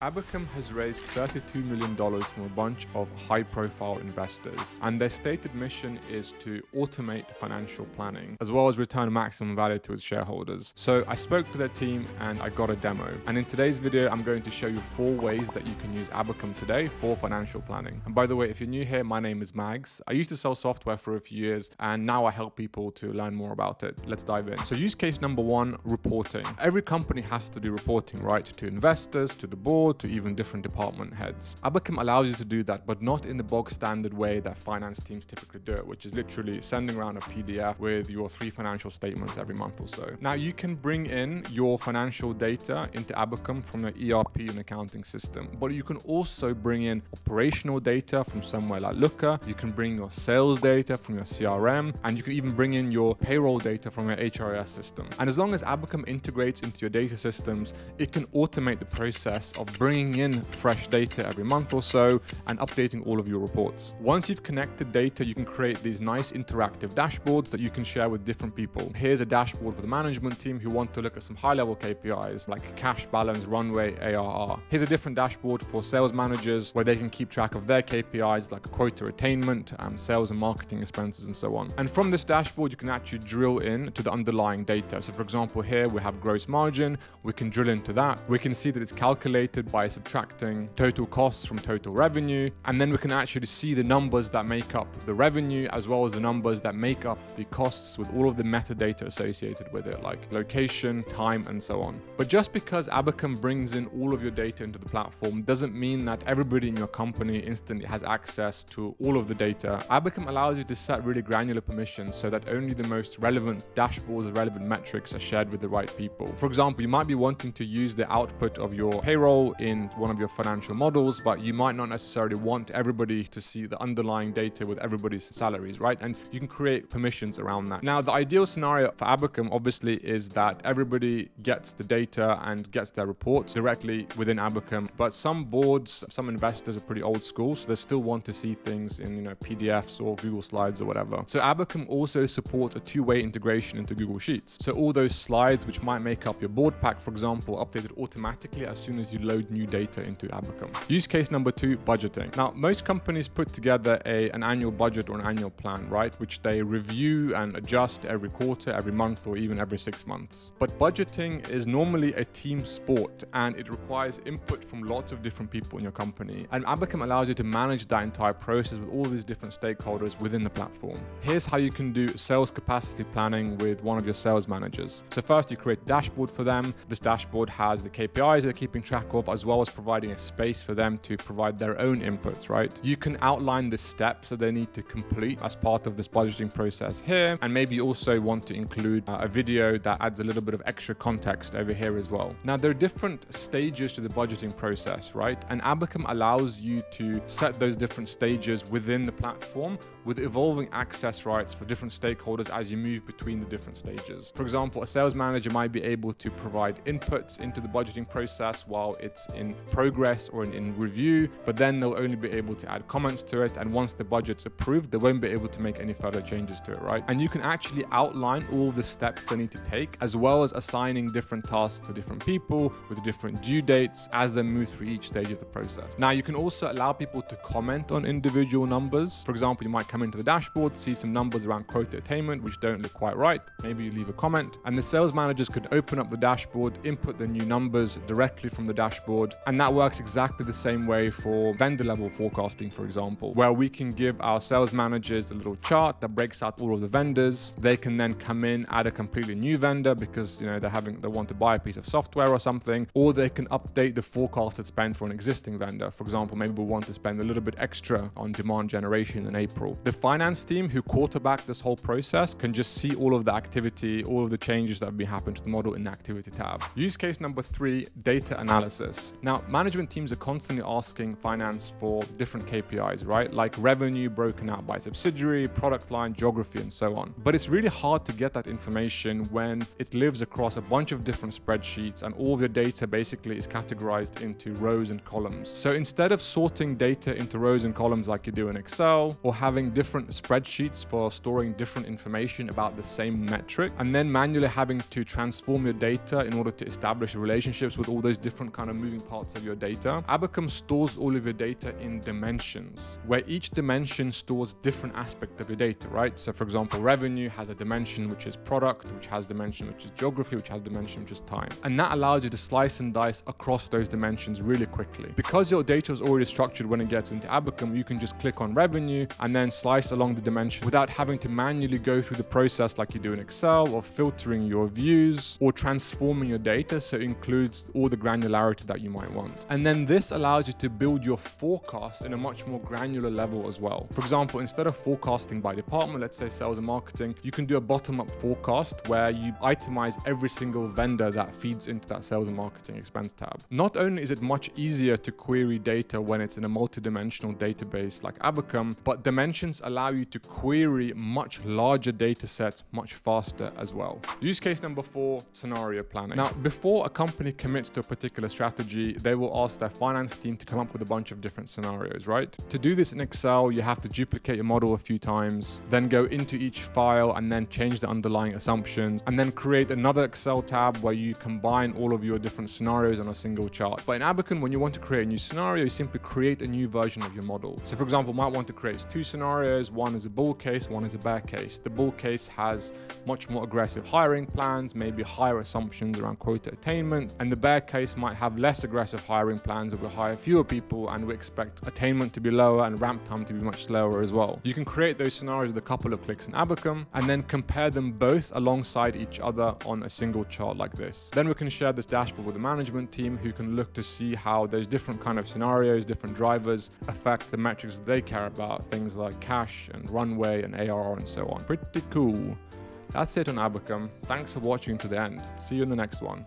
Abacum has raised $32 million from a bunch of high profile investors, and their stated mission is to automate financial planning as well as return maximum value to its shareholders. So I spoke to their team and I got a demo. And in today's video, I'm going to show you four ways that you can use Abacum today for financial planning. And by the way, if you're new here, my name is Mags. I used to sell software for a few years and now I help people to learn more about it. Let's dive in. So, use case number one reporting. Every company has to do reporting, right? To investors, to the board to even different department heads. Abacum allows you to do that, but not in the bog standard way that finance teams typically do it, which is literally sending around a PDF with your three financial statements every month or so. Now you can bring in your financial data into Abacum from the ERP and accounting system, but you can also bring in operational data from somewhere like Looker. You can bring your sales data from your CRM, and you can even bring in your payroll data from your HRIS system. And as long as Abacum integrates into your data systems, it can automate the process of bringing in fresh data every month or so and updating all of your reports. Once you've connected data, you can create these nice interactive dashboards that you can share with different people. Here's a dashboard for the management team who want to look at some high level KPIs like cash balance, runway, ARR. Here's a different dashboard for sales managers where they can keep track of their KPIs like quota attainment, um, sales and marketing expenses, and so on. And from this dashboard, you can actually drill in to the underlying data. So, for example, here we have gross margin. We can drill into that. We can see that it's calculated by subtracting total costs from total revenue. And then we can actually see the numbers that make up the revenue as well as the numbers that make up the costs with all of the metadata associated with it, like location, time, and so on. But just because Abacum brings in all of your data into the platform doesn't mean that everybody in your company instantly has access to all of the data. Abacum allows you to set really granular permissions so that only the most relevant dashboards and relevant metrics are shared with the right people. For example, you might be wanting to use the output of your payroll in one of your financial models, but you might not necessarily want everybody to see the underlying data with everybody's salaries, right? And you can create permissions around that. Now, the ideal scenario for Abacum obviously is that everybody gets the data and gets their reports directly within Abacum, but some boards, some investors are pretty old school, so they still want to see things in, you know, PDFs or Google Slides or whatever. So Abacum also supports a two-way integration into Google Sheets. So all those slides which might make up your board pack, for example, updated automatically as soon as you load new data into Abacum. Use case number two, budgeting. Now, most companies put together a, an annual budget or an annual plan, right? Which they review and adjust every quarter, every month, or even every six months. But budgeting is normally a team sport and it requires input from lots of different people in your company. And Abacum allows you to manage that entire process with all these different stakeholders within the platform. Here's how you can do sales capacity planning with one of your sales managers. So first you create a dashboard for them. This dashboard has the KPIs they're keeping track of as well as providing a space for them to provide their own inputs, right? You can outline the steps that they need to complete as part of this budgeting process here. And maybe you also want to include uh, a video that adds a little bit of extra context over here as well. Now, there are different stages to the budgeting process, right? And Abacum allows you to set those different stages within the platform with evolving access rights for different stakeholders as you move between the different stages. For example, a sales manager might be able to provide inputs into the budgeting process while it's in progress or in, in review, but then they'll only be able to add comments to it. And once the budget's approved, they won't be able to make any further changes to it, right? And you can actually outline all the steps they need to take, as well as assigning different tasks for different people with different due dates as they move through each stage of the process. Now, you can also allow people to comment on individual numbers. For example, you might come into the dashboard, see some numbers around quota attainment, which don't look quite right. Maybe you leave a comment, and the sales managers could open up the dashboard, input the new numbers directly from the dashboard, and that works exactly the same way for vendor level forecasting, for example, where we can give our sales managers a little chart that breaks out all of the vendors. They can then come in, add a completely new vendor because, you know, they're having, they want to buy a piece of software or something, or they can update the forecasted spend for an existing vendor. For example, maybe we want to spend a little bit extra on demand generation in April. The finance team who quarterback this whole process can just see all of the activity, all of the changes that have been happening to the model in the activity tab. Use case number three, data analysis. Now, management teams are constantly asking finance for different KPIs, right? Like revenue broken out by subsidiary, product line, geography, and so on. But it's really hard to get that information when it lives across a bunch of different spreadsheets and all of your data basically is categorized into rows and columns. So instead of sorting data into rows and columns like you do in Excel or having different spreadsheets for storing different information about the same metric and then manually having to transform your data in order to establish relationships with all those different kind of moving parts of your data, Abacum stores all of your data in dimensions, where each dimension stores different aspect of your data, right? So for example, revenue has a dimension which is product, which has dimension which is geography, which has dimension which is time. And that allows you to slice and dice across those dimensions really quickly. Because your data is already structured when it gets into Abacum, you can just click on revenue and then slice along the dimension without having to manually go through the process like you do in Excel or filtering your views or transforming your data so it includes all the granularity that you might want. And then this allows you to build your forecast in a much more granular level as well. For example, instead of forecasting by department, let's say sales and marketing, you can do a bottom-up forecast where you itemize every single vendor that feeds into that sales and marketing expense tab. Not only is it much easier to query data when it's in a multi-dimensional database like Abacum, but dimensions allow you to query much larger data sets much faster as well. Use case number four, scenario planning. Now, before a company commits to a particular strategy, they will ask their finance team to come up with a bunch of different scenarios, right? To do this in Excel, you have to duplicate your model a few times, then go into each file and then change the underlying assumptions, and then create another Excel tab where you combine all of your different scenarios on a single chart. But in Abacum, when you want to create a new scenario, you simply create a new version of your model. So for example, might want to create two scenarios. One is a bull case, one is a bear case. The bull case has much more aggressive hiring plans, maybe higher assumptions around quota attainment, and the bear case might have less aggressive hiring plans where we hire fewer people and we expect attainment to be lower and ramp time to be much slower as well. You can create those scenarios with a couple of clicks in Abacum and then compare them both alongside each other on a single chart like this. Then we can share this dashboard with the management team who can look to see how those different kind of scenarios, different drivers affect the metrics they care about, things like cash and runway and ARR and so on. Pretty cool. That's it on Abacum. Thanks for watching to the end. See you in the next one.